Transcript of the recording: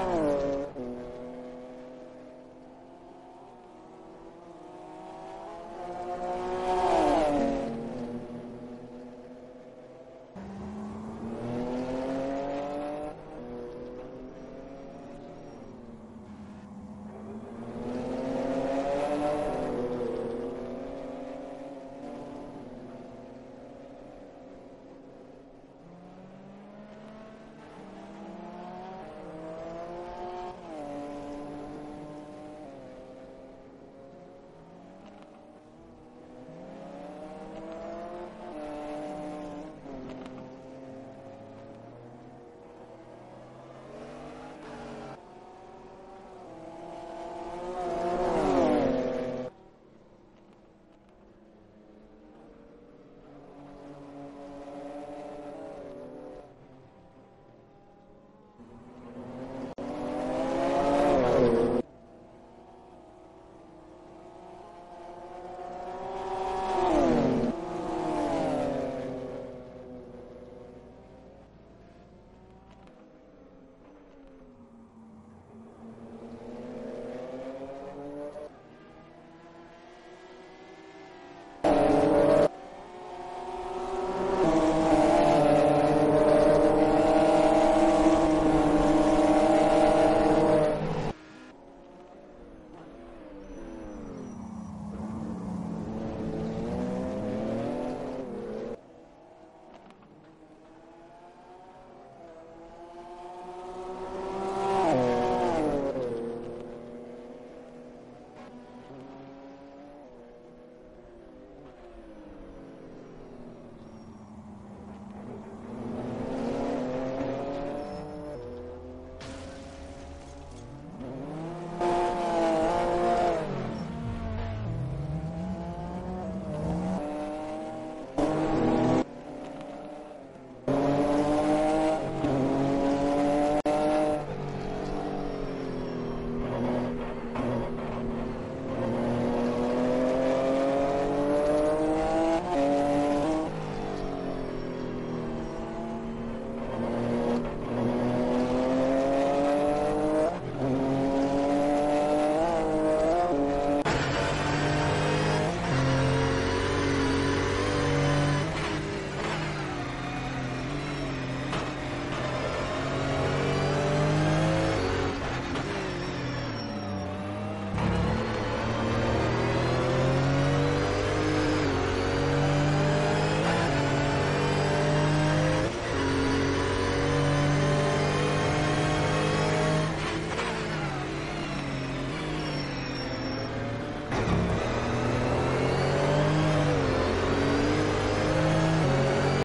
嗯。